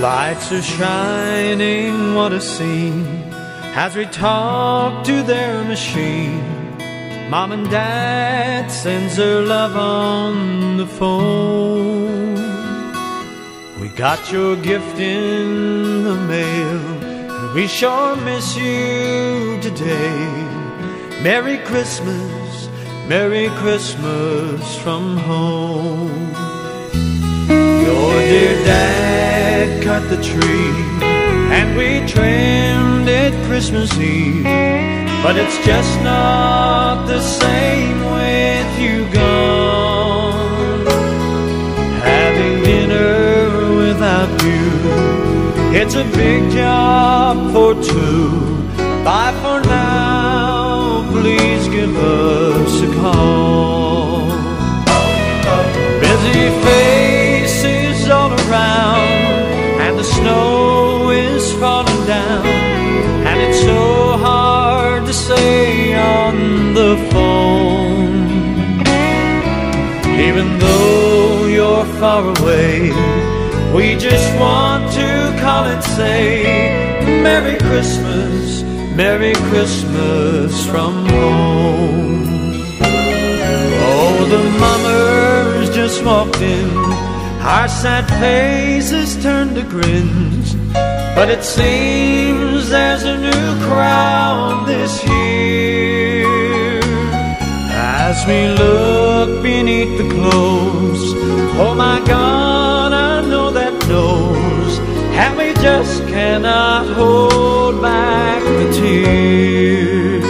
Lights are shining, what a scene as we talk to their machine. Mom and Dad sends their love on the phone. We got your gift in the mail, and we sure miss you today. Merry Christmas, Merry Christmas from home. Your dear dad cut the tree, and we trimmed it Christmas Eve. But it's just not the same with you gone. Having dinner without you, it's a big job for two. Bye for now, please give us a call. Though you're far away, we just want to call and say Merry Christmas, Merry Christmas from home. Oh, the mummers just walked in. Our sad faces turned to grins. But it seems there's a new crowd this year. As we look beneath the clothes, oh my God, I know that nose. And we just cannot hold back the tears.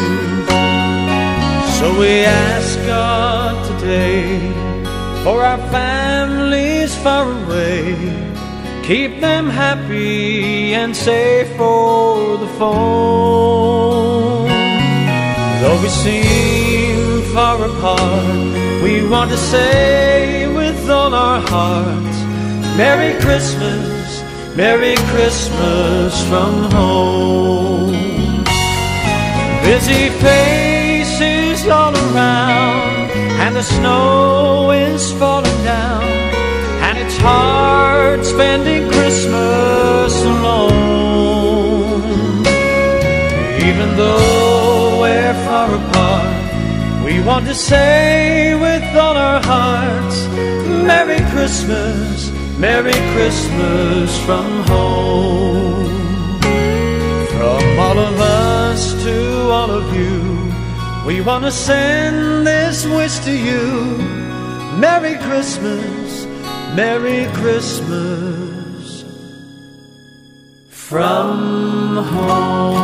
So we ask God today for our families far away. Keep them happy and safe for the phone. Though we seem far apart, we want to say with all our hearts, Merry Christmas, Merry Christmas from home. Busy faces all around, and the snow is falling down, and it's hard spending Christmas alone. Even though we want to say with all our hearts, Merry Christmas, Merry Christmas from home. From all of us to all of you, we want to send this wish to you. Merry Christmas, Merry Christmas from home.